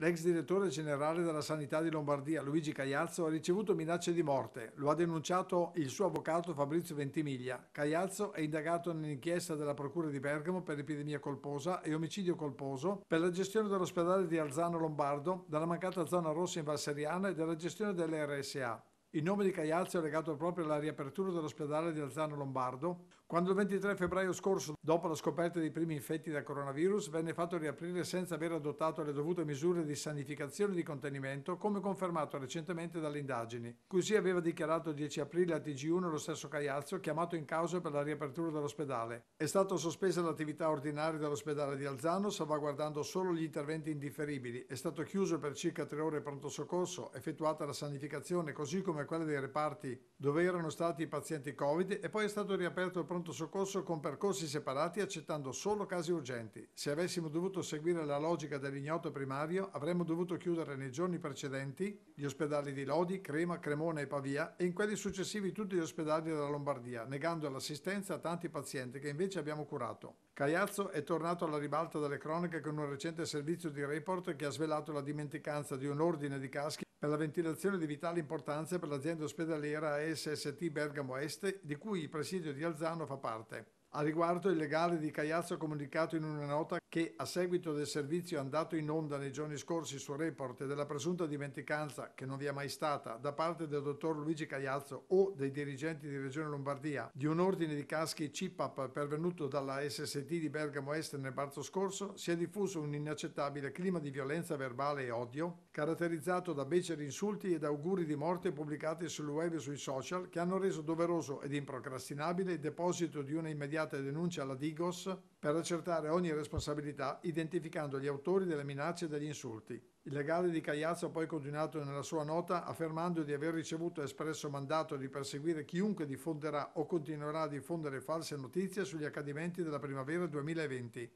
L'ex direttore generale della sanità di Lombardia, Luigi Cagliazzo, ha ricevuto minacce di morte. Lo ha denunciato il suo avvocato Fabrizio Ventimiglia. Cagliazzo è indagato nell'inchiesta della Procura di Bergamo per epidemia colposa e omicidio colposo, per la gestione dell'ospedale di Alzano Lombardo, della mancata zona rossa in Valseriana e della gestione delle RSA. Il nome di Cagliazzo è legato proprio alla riapertura dell'ospedale di Alzano Lombardo, quando il 23 febbraio scorso, dopo la scoperta dei primi infetti da coronavirus, venne fatto riaprire senza aver adottato le dovute misure di sanificazione e di contenimento, come confermato recentemente dalle indagini. Così aveva dichiarato il 10 aprile a TG1 lo stesso Cagliazzo, chiamato in causa per la riapertura dell'ospedale. È stata sospesa l'attività ordinaria dell'ospedale di Alzano, salvaguardando solo gli interventi indifferibili. È stato chiuso per circa tre ore il pronto soccorso, effettuata la sanificazione, così come quelle dei reparti dove erano stati i pazienti Covid e poi è stato riaperto il pronto soccorso con percorsi separati accettando solo casi urgenti. Se avessimo dovuto seguire la logica dell'ignoto primario avremmo dovuto chiudere nei giorni precedenti gli ospedali di Lodi, Crema, Cremona e Pavia e in quelli successivi tutti gli ospedali della Lombardia, negando l'assistenza a tanti pazienti che invece abbiamo curato. Cagliazzo è tornato alla ribalta delle cronache con un recente servizio di report che ha svelato la dimenticanza di un ordine di caschi per la ventilazione di vitale importanza per l'azienda ospedaliera SST Bergamo Est, di cui il presidio di Alzano fa parte. A riguardo il legale di Cagliazzo ha comunicato in una nota che a seguito del servizio andato in onda nei giorni scorsi su Report della presunta dimenticanza, che non vi è mai stata, da parte del dottor Luigi Cagliazzo o dei dirigenti di Regione Lombardia, di un ordine di caschi CIPAP pervenuto dalla SST di Bergamo Est nel marzo scorso, si è diffuso un inaccettabile clima di violenza verbale e odio, caratterizzato da beceri insulti ed auguri di morte pubblicati sul web e sui social, che hanno reso doveroso ed improcrastinabile il deposito di una immediata immediate denunce alla Digos per accertare ogni responsabilità identificando gli autori delle minacce e degli insulti. Il legale di Cagliazzo ha poi continuato nella sua nota affermando di aver ricevuto espresso mandato di perseguire chiunque diffonderà o continuerà a diffondere false notizie sugli accadimenti della primavera 2020.